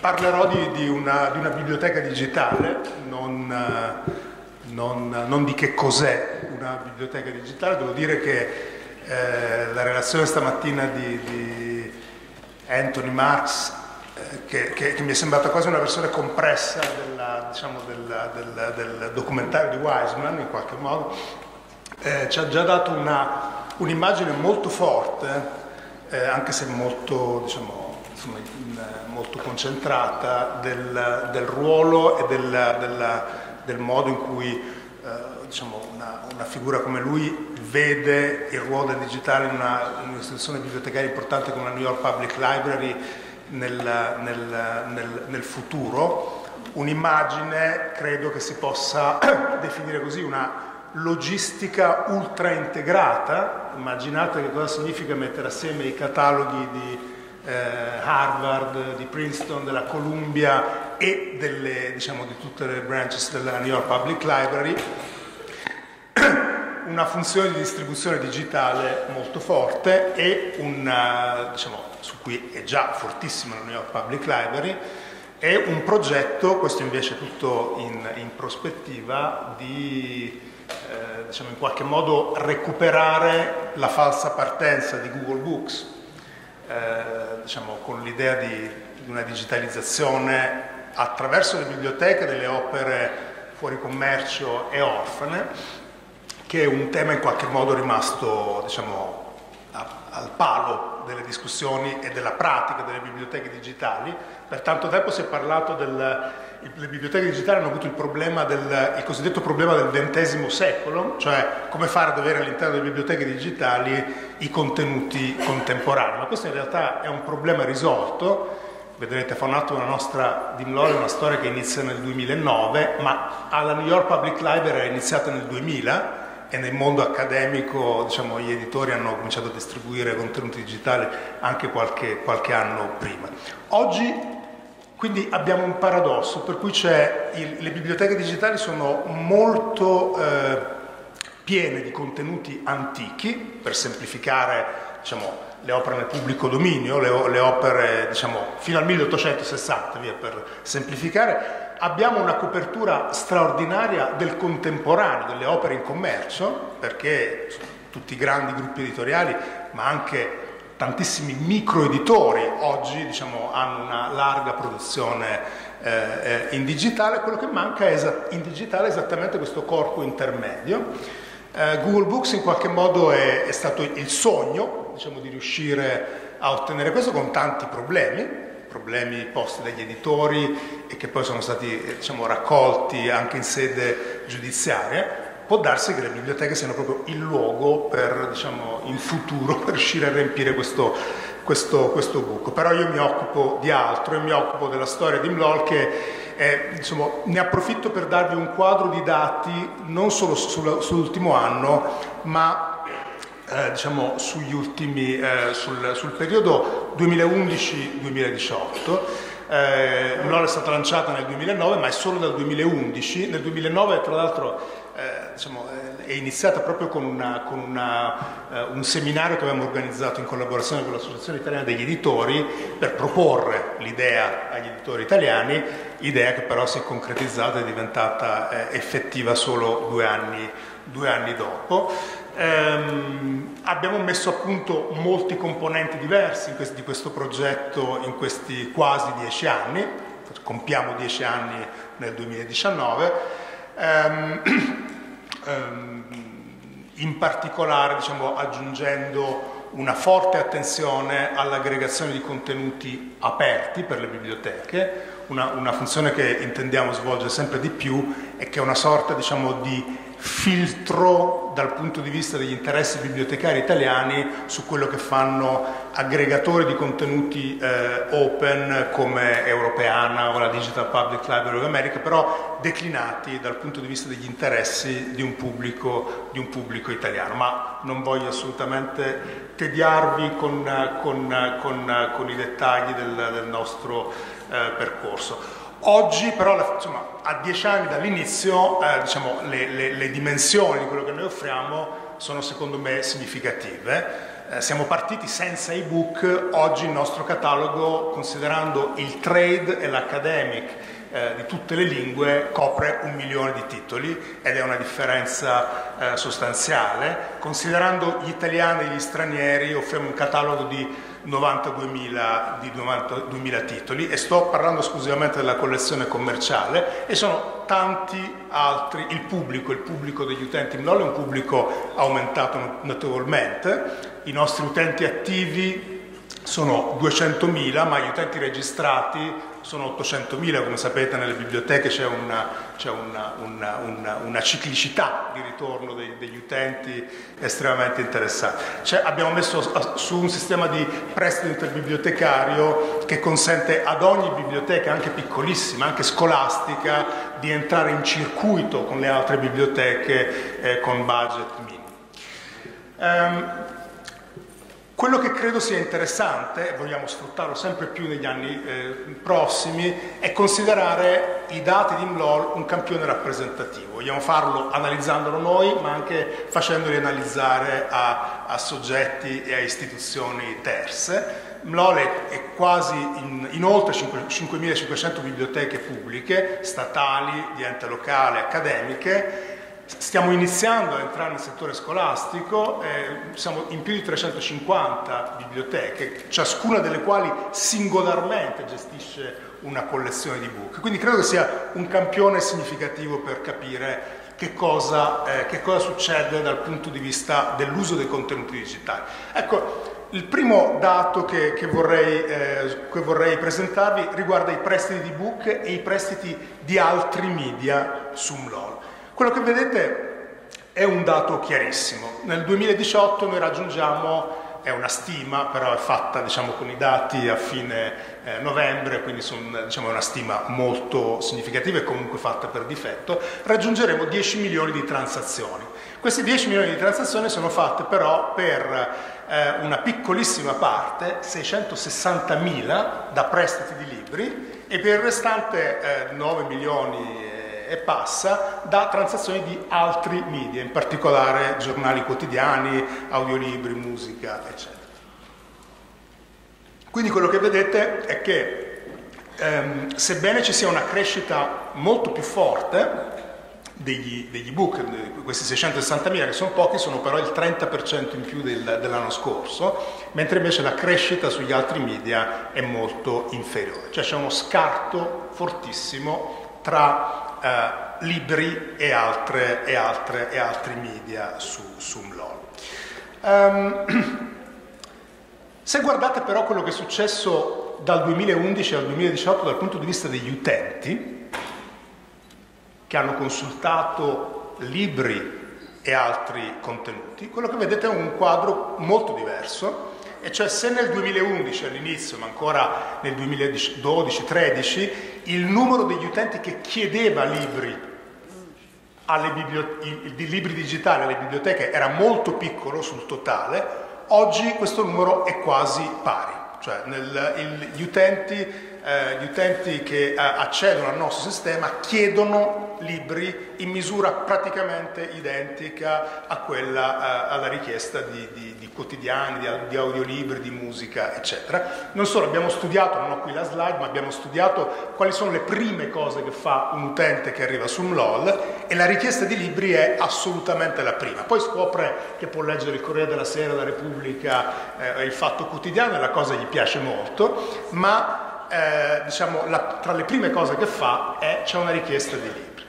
parlerò di, di, una, di, una, biblioteca digitale, non, non, non, di che cos'è una biblioteca digitale, devo dire che eh, la relazione stamattina di, di Anthony Marx che, che, che, mi è sembrata quasi una versione compressa della, diciamo, della, del, del, documentario di Wiseman in qualche modo, eh, ci ha già dato un'immagine molto forte, eh, anche se molto, diciamo, insomma, in, molto concentrata, del, del, ruolo e del, del modo in cui eh, diciamo, una, una, figura come lui vede il ruolo del digitale in, una, in un'istituzione bibliotecaria importante come la New York Public Library nel, nel, nel, nel futuro, un'immagine credo che si possa definire così una logistica ultra integrata, immaginate che cosa significa mettere assieme i cataloghi di eh, Harvard, di Princeton, della Columbia e delle, diciamo, di tutte le branches della New York Public Library, una funzione di distribuzione digitale molto forte e una, diciamo, su cui è già fortissima la New York Public Library, è un progetto, questo invece tutto in, in prospettiva, di eh, diciamo in qualche modo recuperare la falsa partenza di Google Books, eh, diciamo con l'idea di, di una digitalizzazione attraverso le biblioteche delle opere fuori commercio e orfane, che è un tema in qualche modo rimasto diciamo, a, al palo delle discussioni e della pratica delle biblioteche digitali. Per tanto tempo si è parlato del... Le biblioteche digitali hanno avuto il, problema del, il cosiddetto problema del XX secolo, cioè come fare ad avere all'interno delle biblioteche digitali i contenuti contemporanei. Ma questo in realtà è un problema risolto vedrete fa un attimo la nostra di Lore, una storia che inizia nel 2009, ma alla New York Public Library è iniziata nel 2000 e nel mondo accademico diciamo, gli editori hanno cominciato a distribuire contenuti digitali anche qualche, qualche anno prima. Oggi quindi abbiamo un paradosso per cui il, le biblioteche digitali sono molto eh, piene di contenuti antichi, per semplificare diciamo, le opere nel pubblico dominio, le, le opere diciamo, fino al 1860, via per semplificare, abbiamo una copertura straordinaria del contemporaneo, delle opere in commercio, perché tutti i grandi gruppi editoriali, ma anche tantissimi microeditori oggi diciamo, hanno una larga produzione eh, eh in digitale, quello che manca è in digitale esattamente questo corpo intermedio. Eh, Google Books in qualche modo è, è stato il sogno diciamo, di riuscire a ottenere questo con tanti problemi, problemi posti dagli editori e che poi sono stati diciamo, raccolti anche in sede giudiziaria, può darsi che le biblioteche siano proprio il luogo per, diciamo, in futuro per riuscire a riempire questo, questo, questo, buco. Però io mi occupo di altro e mi occupo della storia di Mlol che è, insomma, ne approfitto per darvi un quadro di dati non solo sull'ultimo anno, ma eh, diciamo, ultimi, eh, sul, sul, periodo 2011-2018. Eh, L'ORA è stata lanciata nel 2009, ma è solo dal 2011. Nel 2009, tra l'altro, eh, diciamo, eh, è iniziata proprio con, una, con una, uh, un seminario che abbiamo organizzato in collaborazione con l'Associazione Italiana degli Editori per proporre l'idea agli editori italiani, idea che però si è concretizzata e è diventata eh, effettiva solo due anni, due anni dopo. Ehm, abbiamo messo a punto molti componenti diversi questi, di questo progetto in questi quasi dieci anni, compiamo dieci anni nel 2019, ehm, ehm, in particolare diciamo, aggiungendo una forte attenzione all'aggregazione di contenuti aperti per le biblioteche, una, una, funzione che intendiamo svolgere sempre di più e che è una sorta diciamo, di filtro dal punto di vista degli interessi bibliotecari italiani su quello che fanno aggregatori di contenuti eh, open come Europeana o la Digital Public Library of America, però declinati dal punto di vista degli interessi di un pubblico, di un pubblico italiano. Ma non voglio assolutamente tediarvi con, con, con, con i dettagli del, del nostro eh, percorso. Oggi però, insomma, a dieci anni dall'inizio, eh, diciamo, le, le, le, dimensioni di quello che noi offriamo sono secondo me significative. eh, siamo partiti senza ebook, oggi il nostro catalogo, considerando il trade e l'academic eh, di tutte le lingue, copre un milione di titoli ed è una differenza eh, sostanziale. Considerando gli italiani e gli stranieri, offriamo un catalogo di 92.000, di 92.000 titoli e sto parlando esclusivamente della collezione commerciale e sono tanti altri, il pubblico, il pubblico degli utenti MLOL è un pubblico aumentato notevolmente, i nostri utenti attivi sono 200.000 ma gli utenti registrati sono 800.000, come sapete nelle biblioteche c'è una, una, una, una ciclicità di ritorno dei, degli utenti estremamente interessante. Abbiamo messo su un sistema di prestito interbibliotecario che consente ad ogni biblioteca, anche piccolissima, anche scolastica, di entrare in circuito con le altre biblioteche eh, con budget minimi. Um, quello che credo sia interessante, e vogliamo sfruttarlo sempre più negli anni eh, prossimi, è considerare i dati di MLOL un campione rappresentativo. Vogliamo farlo analizzandolo noi, ma anche facendoli analizzare a, a soggetti e a istituzioni terze. MLOL è, quasi in, in oltre 5.500 biblioteche pubbliche, statali, di ente locale, accademiche, Stiamo iniziando a entrare nel settore scolastico, eh, siamo in più di 350 biblioteche, ciascuna delle quali singolarmente gestisce una collezione di book. Quindi credo che sia un campione significativo per capire che cosa, eh, che cosa succede dal punto di vista dell'uso dei contenuti digitali. Ecco, il primo dato che, che, vorrei, eh, che, vorrei, presentarvi riguarda i prestiti di book e i prestiti di altri media su MLOL. Quello che vedete è un dato chiarissimo. Nel 2018 noi raggiungiamo, è una stima, però è fatta diciamo, con i dati a fine eh, novembre, quindi diciamo, è una stima molto significativa e comunque fatta per difetto, raggiungeremo 10 milioni di transazioni. Queste 10 milioni di transazioni sono fatte però per eh, una piccolissima parte, 660 mila da prestiti di libri e per il restante eh, 9 milioni passa da transazioni di altri media, in particolare giornali quotidiani, audiolibri, musica, eccetera. Quindi quello che vedete è che ehm, sebbene ci sia una crescita molto più forte degli, degli ebook, questi 660.000 che sono pochi, sono però il 30% in più del, dell'anno scorso, mentre invece la crescita sugli altri media è molto inferiore, cioè c'è uno scarto fortissimo tra eh, libri e, altre, e, altre, e, altri media su, su MLOL. Um, se guardate però quello che è successo dal 2011 al 2018 dal punto di vista degli utenti che hanno consultato libri e altri contenuti, quello che vedete è un quadro molto diverso e cioè se nel 2011 all'inizio, ma ancora nel 2012-13, il numero degli utenti che chiedeva libri di libri digitali alle biblioteche era molto piccolo sul totale, oggi questo numero è quasi pari, cioè nel, il, gli utenti eh, gli utenti che eh, accedono al nostro sistema chiedono libri in misura praticamente identica a quella, eh, alla richiesta di, di, di quotidiani, di, di, audiolibri, di musica, eccetera. Non solo, abbiamo studiato, non ho qui la slide, ma abbiamo studiato quali sono le prime cose che fa un utente che arriva su MLOL e la richiesta di libri è assolutamente la prima. Poi scopre che può leggere il Corriere della Sera, la Repubblica, eh, il Fatto Quotidiano la cosa gli piace molto, ma eh, diciamo, la, tra le prime cose che fa è c'è una richiesta di libri.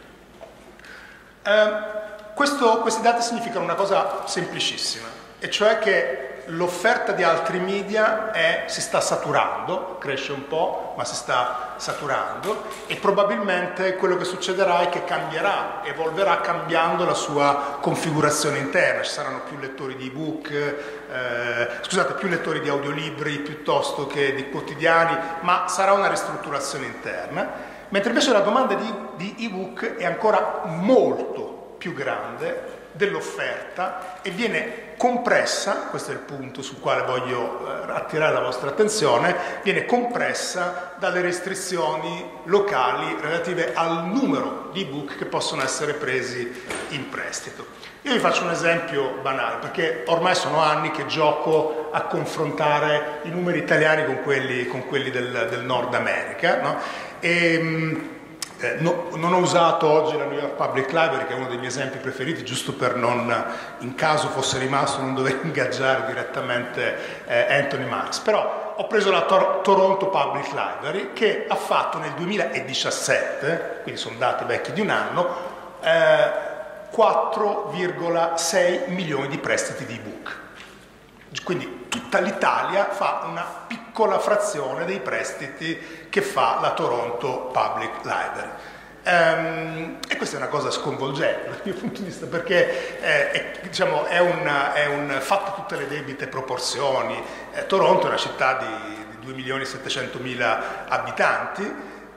Eh, questo, questi dati significano una cosa semplicissima, e cioè che l'offerta di altri media è, si sta saturando, cresce un po', ma si sta saturando e probabilmente quello che succederà è che cambierà, evolverà cambiando la sua configurazione interna, ci saranno più lettori di ebook, eh, scusate, più lettori di audiolibri piuttosto che di quotidiani, ma sarà una ristrutturazione interna, mentre invece la domanda di, di ebook è ancora molto più grande dell'offerta e viene compressa, questo è il punto sul quale voglio eh, attirare la vostra attenzione, viene compressa dalle restrizioni locali relative al numero di ebook che possono essere presi in prestito. Io vi faccio un esempio banale, perché ormai sono anni che gioco a confrontare i numeri italiani con quelli, con quelli del, del, Nord America. No? E, ehm, eh, no, non ho usato oggi la New York Public Library, che è uno dei miei esempi preferiti, giusto per non, in caso fosse rimasto, non dover ingaggiare direttamente eh, Anthony Marx. Però ho preso la Tor- Toronto Public Library, che ha fatto nel 2017, quindi sono dati vecchi di un anno, eh, 4,6 milioni di prestiti di ebook. Quindi tutta l'Italia fa una piccola frazione dei prestiti che fa la Toronto Public Library. Um, e questa è una cosa sconvolgente dal mio punto di vista perché eh, è, diciamo, è, una, è, un fatto tutte le debite proporzioni. Eh, Toronto è una città di, di 2 milioni e 700 mila abitanti,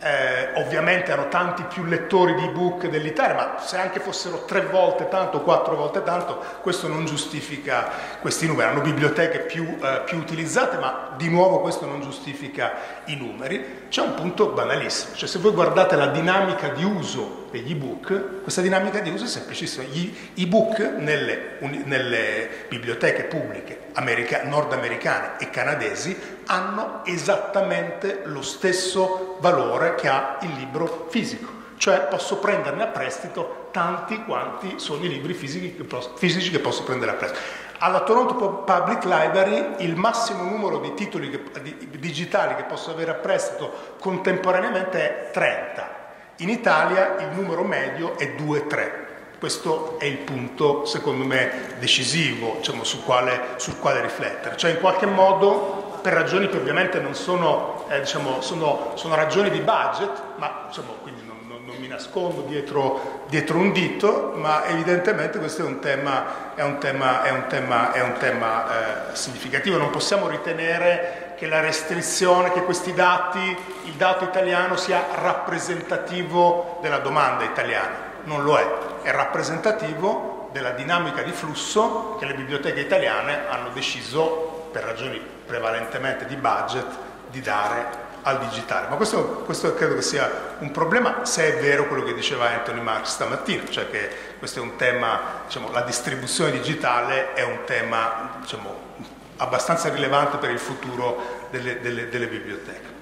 eh, ovviamente hanno tanti più lettori di ebook dell'Italia, ma se anche fossero tre volte tanto quattro volte tanto, questo non giustifica questi numeri. Hanno biblioteche più, eh, più utilizzate, ma di nuovo questo non giustifica i numeri. C'è un punto banalissimo, cioè se voi guardate la dinamica di uso degli ebook, questa dinamica di uso è semplicissima. Gli ebook nelle, nelle biblioteche pubbliche america, nordamericane e canadesi hanno esattamente lo stesso valore che ha il libro fisico. Cioè posso prenderne a prestito tanti quanti sono i libri fisici che posso, fisici che posso prendere a prestito. Alla Toronto Public Library il massimo numero di titoli che, di, digitali che posso avere a prestito contemporaneamente è 30. In Italia il numero medio è 2-3. Questo è il punto, secondo me, decisivo diciamo, sul, quale, sul, quale, riflettere. Cioè, in qualche modo, per ragioni che ovviamente non sono, eh, diciamo, sono, sono ragioni di budget, ma diciamo, quindi non, non, non mi nascondo dietro, dietro, un dito, ma evidentemente questo è un tema, è un tema, è un tema, è un tema eh, significativo. Non possiamo ritenere che la restrizione, che questi dati, il dato italiano sia rappresentativo della domanda italiana. Non lo è è rappresentativo della dinamica di flusso che le biblioteche italiane hanno deciso, per ragioni prevalentemente di budget, di dare al digitale. Ma questo, questo, credo che sia un problema se è vero quello che diceva Anthony Marx stamattina, cioè che questo è un tema, diciamo, la distribuzione digitale è un tema diciamo, abbastanza rilevante per il futuro delle, delle, delle biblioteche.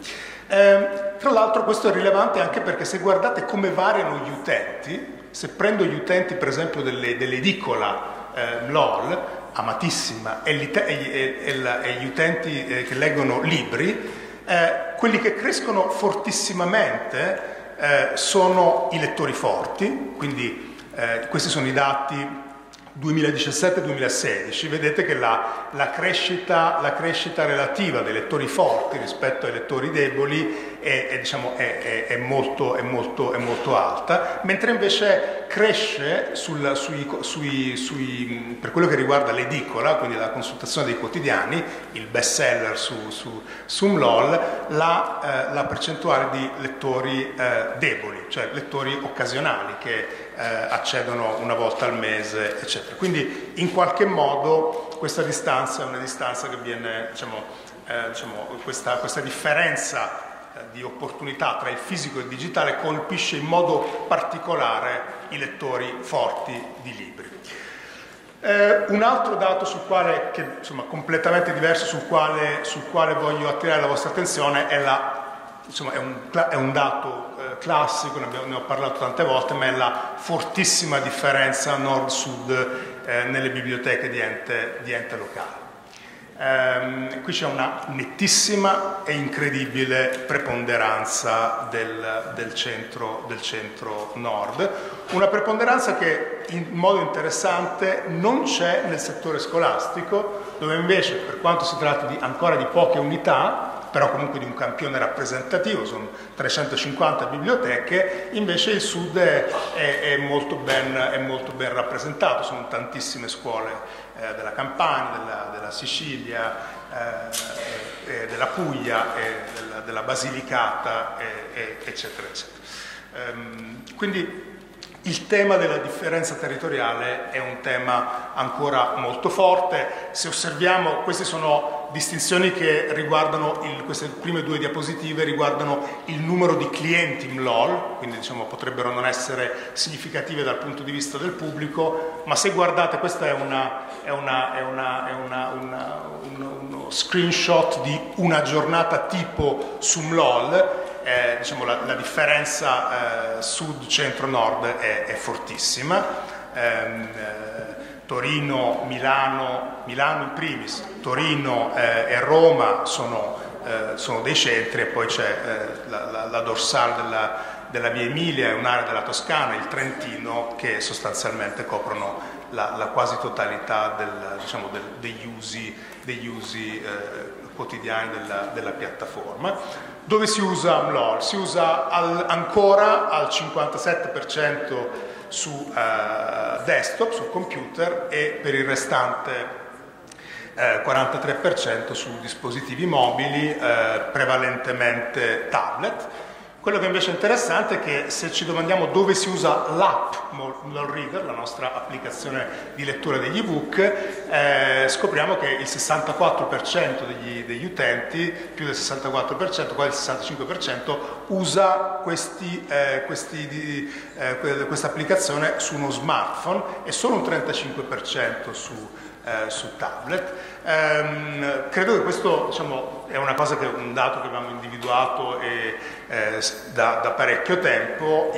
Eh, tra l'altro questo è rilevante anche perché se guardate come variano gli utenti, se prendo gli utenti per esempio delle, dell'edicola eh, LOL, amatissima, e gli, e, e, e gli utenti eh, che leggono libri, eh, quelli che crescono fortissimamente eh, sono i lettori forti, quindi eh, questi sono i dati 2017-2016, vedete che la, la, crescita, la, crescita, relativa dei lettori forti rispetto ai lettori deboli è, è, diciamo, è, è molto, molto, molto, alta, mentre invece cresce sul, sui, sui, sui, per quello che riguarda l'edicola, quindi la consultazione dei quotidiani, il best seller su, su, su MLOL, la, eh, la, percentuale di lettori eh, deboli, cioè lettori occasionali che eh, accedono una volta al mese, eccetera. Quindi in qualche modo questa distanza è una distanza che viene, diciamo, eh, diciamo, questa, questa, differenza di opportunità tra il fisico e il digitale colpisce in modo particolare i lettori forti di libri. Eh, un altro dato sul quale, che insomma completamente diverso, sul quale, sul quale voglio attirare la vostra attenzione è la insomma, è, un, è un dato eh, classico, ne, abbiamo, ne, ho parlato tante volte, ma è la fortissima differenza nord-sud eh, nelle biblioteche di ente, di ente locale. Ehm, qui c'è una nettissima e incredibile preponderanza del, del, centro, del centro nord, una preponderanza che in modo interessante non c'è nel settore scolastico, dove invece per quanto si tratti di, ancora di poche unità, però comunque di un campione rappresentativo, sono 350 biblioteche, invece il sud è, è, è, molto, ben, è molto, ben, rappresentato, sono tantissime scuole eh, della Campania, della, della Sicilia, eh, della Puglia, della, della, Basilicata, eccetera, eccetera. Ehm, quindi il tema della differenza territoriale è un tema ancora molto forte, se osserviamo, questi sono distinzioni che riguardano, il, queste prime due diapositive riguardano il numero di clienti MLOL, quindi diciamo, potrebbero non essere significative dal punto di vista del pubblico, ma se guardate, questo è, una, è, una, è, una, è uno screenshot di una giornata tipo su MLOL, eh, diciamo, la, la, differenza eh, sud, centro, nord è, fortissima. Ehm, eh, Torino, Milano, Milano in primis, Torino eh, e Roma sono, eh, sono, dei centri e poi c'è eh, la, la, la, dorsale della, della, Via Emilia un'area della Toscana, il Trentino, che sostanzialmente coprono la, la quasi totalità del, diciamo, del, degli usi, degli usi quotidiani della, della piattaforma. Dove si usa MLOR? Si usa al, ancora al 57% su uh, desktop, su computer e per il restante eh, 43% su dispositivi mobili, eh, prevalentemente tablet. Quello che invece è interessante è che se ci domandiamo dove si usa l'app MallReader, la nostra applicazione di lettura degli ebook, eh, scopriamo che il 64% degli, degli, utenti, più del 64%, quasi il 65%, usa questi, eh, questi, eh, questa applicazione su uno smartphone e solo un 35% su eh, su tablet. Ehm, credo che questo diciamo, è che, un dato che abbiamo individuato e, eh, da, da, parecchio tempo,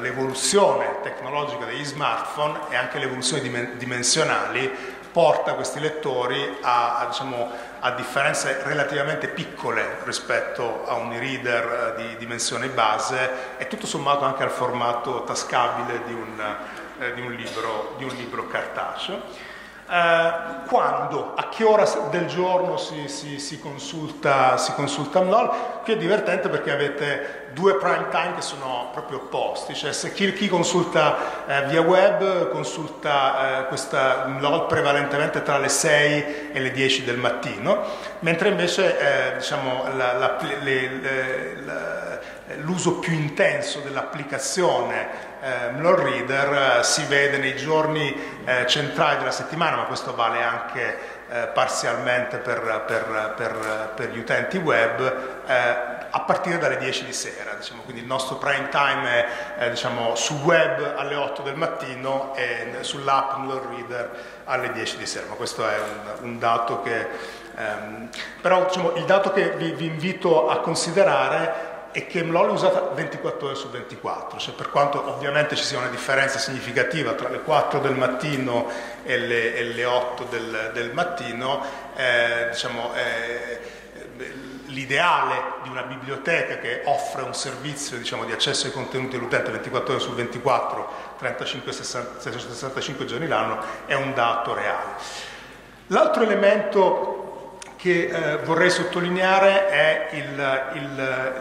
l'evoluzione tecnologica degli smartphone e anche le evoluzioni dimensionali porta questi lettori a, a, diciamo, a, differenze relativamente piccole rispetto a un e-reader eh, di dimensioni base e tutto sommato anche al formato tascabile di un, eh, di, un libro, di un libro cartaceo. Eh, quando, a che ora del giorno si, si, si consulta, si consulta MLOL? Qui è divertente perché avete due prime time che sono proprio opposti, cioè se chi, chi consulta eh, via web consulta eh, questa MLOL prevalentemente tra le 6 e le 10 del mattino, mentre invece eh, diciamo, l'uso più intenso dell'applicazione eh, MLOR Reader eh, si vede nei giorni eh, centrali della settimana, ma questo vale anche eh, parzialmente per, per, per, per, gli utenti web, a partire dalle 10 di sera. Diciamo. Quindi il nostro prime time è diciamo, su web alle 8 del mattino e sull'app MLOR Reader alle 10 di sera, ma questo è un, un dato che... Ehm, però diciamo, il dato che vi, vi invito a considerare e che MLOL è usata 24 ore su 24, cioè per quanto ovviamente ci sia una differenza significativa tra le 4 del mattino e le, e le 8 del, del mattino, eh, diciamo, eh, l'ideale di una biblioteca che offre un servizio diciamo, di accesso ai contenuti dell'utente 24 ore su 24, 35, 60, 665 giorni l'anno, è un dato reale. L'altro elemento che eh, vorrei sottolineare è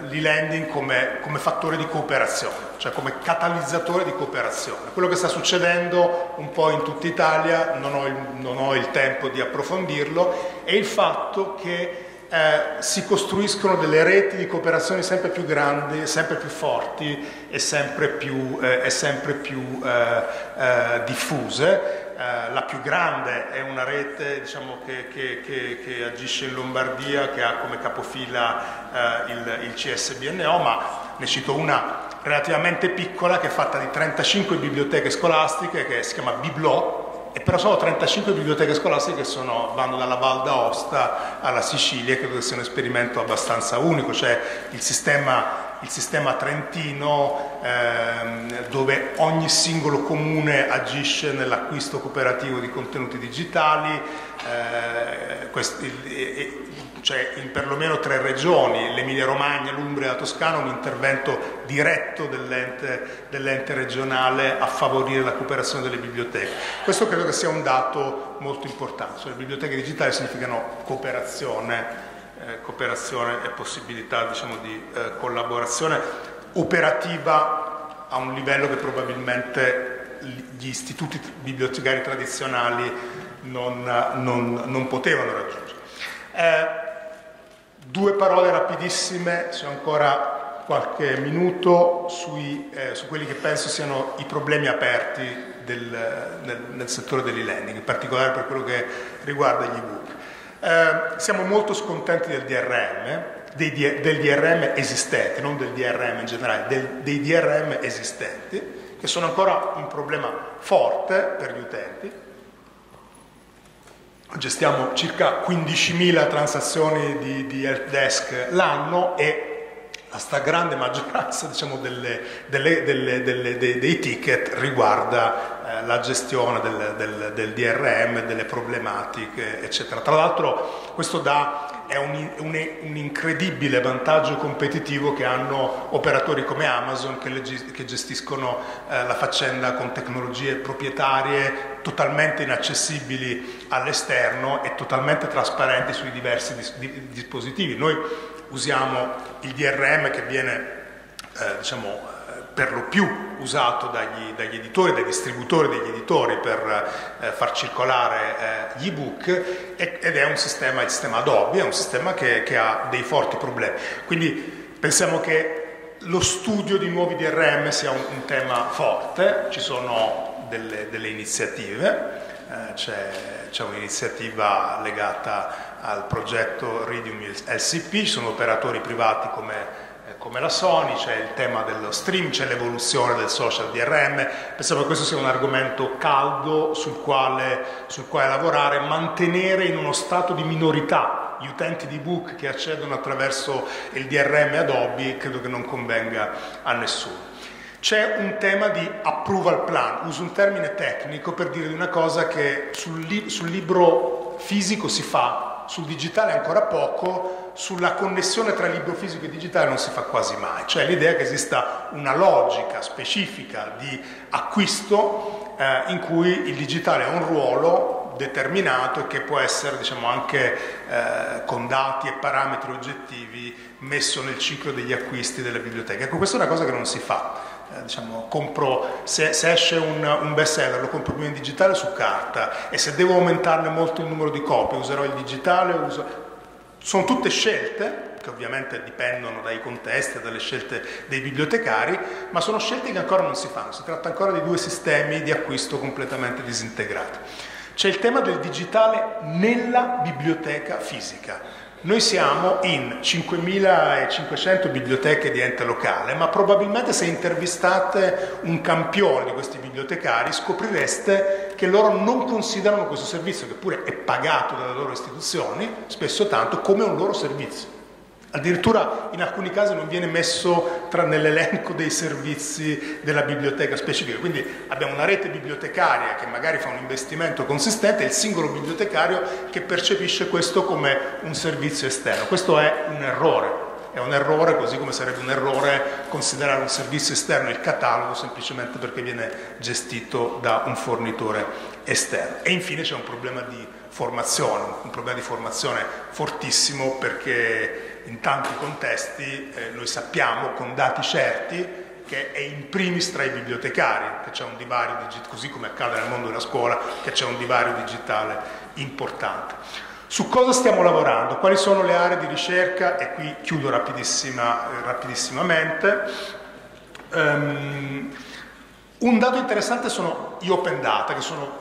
l'e-lending come, come, fattore di cooperazione, cioè come catalizzatore di cooperazione. Quello che sta succedendo un po' in tutta Italia, non ho il, non ho il tempo di approfondirlo, è il fatto che eh, si costruiscono delle reti di cooperazione sempre più grandi, sempre più forti e sempre più, eh, e sempre più eh, eh diffuse. Eh, la più grande è una rete diciamo, che, che, che, che, agisce in Lombardia, che ha come capofila il, il CSBNO, ma ne cito una relativamente piccola che è fatta di 35 biblioteche scolastiche che si chiama Biblò e però sono 35 biblioteche scolastiche che sono, vanno dalla Val d'Aosta alla Sicilia credo che sia un esperimento abbastanza unico, cioè il sistema, il sistema trentino ehm, dove ogni singolo comune agisce nell'acquisto cooperativo di contenuti digitali, eh, questi, e, cioè in perlomeno tre regioni, l'Emilia Romagna, l'Umbria e la Toscana, un intervento diretto dell'ente, dell'ente regionale a favorire la cooperazione delle biblioteche. Questo credo che sia un dato molto importante, cioè, le biblioteche digitali significano cooperazione, eh, cooperazione e possibilità diciamo, di eh, collaborazione operativa a un livello che probabilmente gli istituti bibliotecari tradizionali non, non, non potevano raggiungere. Eh, Due parole rapidissime, se ho ancora qualche minuto, sui, eh, su quelli che penso siano i problemi aperti del, nel, nel settore dell'e-learning, in particolare per quello che riguarda gli ebook. Eh, siamo molto scontenti del DRM, dei, del DRM esistenti, non del DRM in generale, del, dei DRM esistenti, che sono ancora un problema forte per gli utenti. Gestiamo circa 15.000 transazioni di, di helpdesk l'anno e la stragrande maggioranza diciamo, delle, delle, delle, dei, ticket riguarda la gestione del, del, del, DRM, delle problematiche, eccetera. Tra l'altro questo dà, è un, un, un, incredibile vantaggio competitivo che hanno operatori come Amazon che, che gestiscono eh, la faccenda con tecnologie proprietarie totalmente inaccessibili all'esterno e totalmente trasparenti sui diversi dis, di, dispositivi. Noi usiamo il DRM che viene eh, diciamo, per lo più usato dagli, dagli, editori, dai distributori degli editori per eh, far circolare eh, gli ebook ed è un sistema, il sistema Adobe, è un sistema che, che ha dei forti problemi. Quindi pensiamo che lo studio di nuovi DRM sia un, un tema forte, ci sono delle, delle iniziative, eh, c'è, un'iniziativa legata al progetto Ridium LCP, ci sono operatori privati come, come la Sony, c'è il tema dello stream, c'è l'evoluzione del social DRM, pensiamo che questo sia un argomento caldo sul quale, sul quale lavorare, mantenere in uno stato di minorità gli utenti di book che accedono attraverso il DRM Adobe credo che non convenga a nessuno. C'è un tema di approval plan, uso un termine tecnico per dire di una cosa che sul, li- sul libro fisico si fa sul digitale ancora poco, sulla connessione tra libro fisico e digitale non si fa quasi mai, cioè l'idea che esista una logica specifica di acquisto eh, in cui il digitale ha un ruolo determinato e che può essere diciamo, anche eh, con dati e parametri oggettivi messo nel ciclo degli acquisti delle biblioteche. Ecco, questa è una cosa che non si fa. Eh, diciamo, compro, se, se esce un, un best seller lo compro prima in digitale su carta e se devo aumentarne molto il numero di copie userò il digitale. Uso... Sono tutte scelte che ovviamente dipendono dai contesti e dalle scelte dei bibliotecari, ma sono scelte che ancora non si fanno, si tratta ancora di due sistemi di acquisto completamente disintegrati. C'è il tema del digitale nella biblioteca fisica. Noi siamo in 5.500 biblioteche di ente locale, ma probabilmente se intervistate un campione di questi bibliotecari scoprireste che loro non considerano questo servizio, che pure è pagato dalle loro istituzioni, spesso tanto, come un loro servizio. Addirittura in alcuni casi non viene messo tra, nell'elenco dei servizi della biblioteca specifica. Quindi abbiamo una rete bibliotecaria che magari fa un investimento consistente e il singolo bibliotecario che percepisce questo come un servizio esterno. Questo è un errore. È un errore così come sarebbe un errore considerare un servizio esterno il catalogo semplicemente perché viene gestito da un fornitore esterno. E infine c'è un problema di formazione, un problema di formazione fortissimo perché in tanti contesti eh, noi sappiamo con dati certi che è in primis tra i bibliotecari, che c'è un divario digitale, così come accade nel mondo della scuola, che c'è un divario digitale importante. Su cosa stiamo lavorando? Quali sono le aree di ricerca? E qui chiudo rapidissima, eh, rapidissimamente. Um, un dato interessante sono gli open data, che sono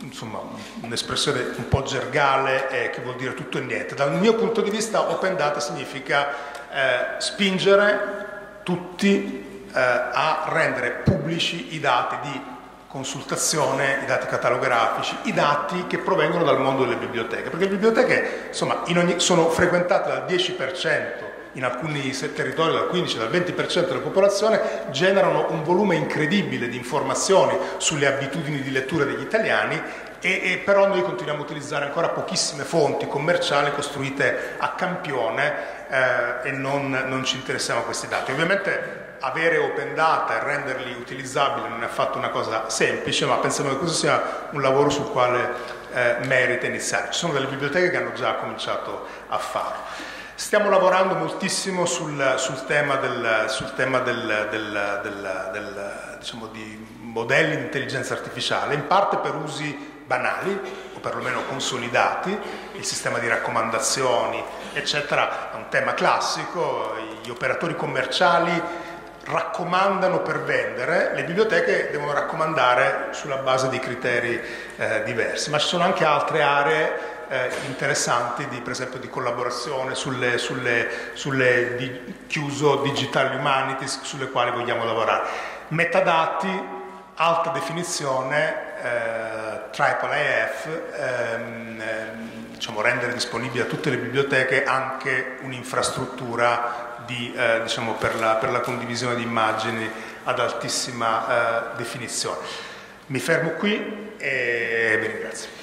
insomma, un'espressione un po' gergale eh, che vuol dire tutto e niente. Dal mio punto di vista open data significa eh, spingere tutti eh, a rendere pubblici i dati di consultazione, i dati catalografici, i dati che provengono dal mondo delle biblioteche, perché le biblioteche insomma, ogni, sono frequentate dal 10% in alcuni territori dal 15 dal 20% della popolazione, generano un volume incredibile di informazioni sulle abitudini di lettura degli italiani e, e, però noi continuiamo a utilizzare ancora pochissime fonti commerciali costruite a campione eh, e non, non, ci interessiamo a questi dati. Ovviamente avere open data e renderli utilizzabili non è affatto una cosa semplice, ma pensiamo che questo sia un lavoro sul quale eh, merita iniziare. Ci sono delle biblioteche che hanno già cominciato a farlo. Stiamo lavorando moltissimo sul, sul tema, del, sul tema del, del, diciamo di modelli di intelligenza artificiale, in parte per usi banali o perlomeno consolidati, il sistema di raccomandazioni, eccetera, è un tema classico, gli operatori commerciali raccomandano per vendere, le biblioteche devono raccomandare sulla base di criteri eh, diversi, ma ci sono anche altre aree eh, interessanti di, per esempio di collaborazione sulle, sulle, sulle di chiuso digital humanities sulle quali vogliamo lavorare. Metadati, alta definizione, eh, AAAF, ehm, ehm, diciamo, rendere disponibile a tutte le biblioteche anche un'infrastruttura di, eh, diciamo, per, la, per, la, condivisione di immagini ad altissima eh, definizione. Mi fermo qui e vi ringrazio.